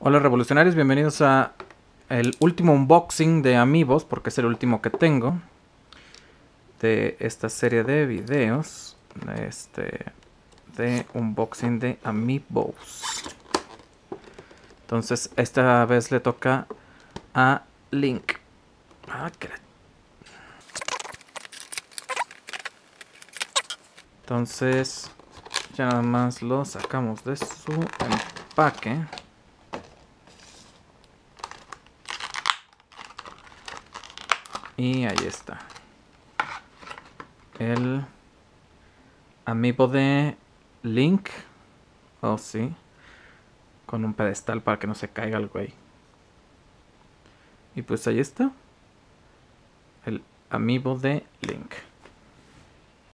Hola revolucionarios, bienvenidos a el último unboxing de Amiibos, porque es el último que tengo de esta serie de videos de este de unboxing de Amiibos. Entonces, esta vez le toca a Link. Ah, Entonces, ya nada más lo sacamos de su empaque. Y ahí está. El amiibo de Link. Oh, sí. Con un pedestal para que no se caiga el güey. Y pues ahí está. El amiibo de Link.